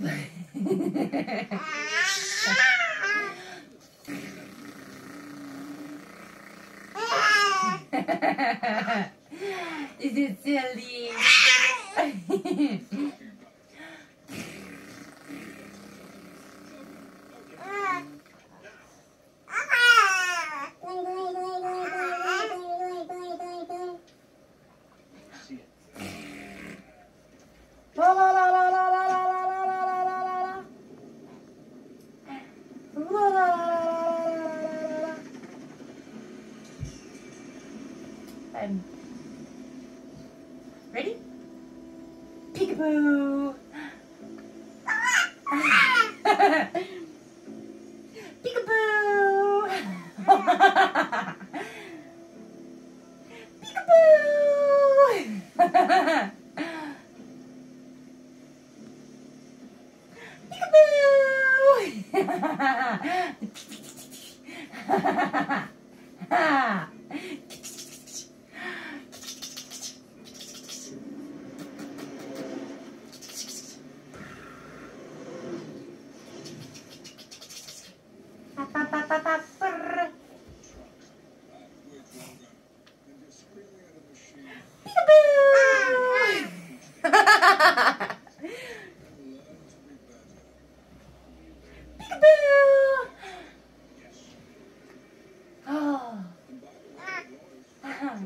Is it silly? And ready? Peekaboo. Peekaboo. Peekaboo. Peekaboo! Oh. Uh-huh.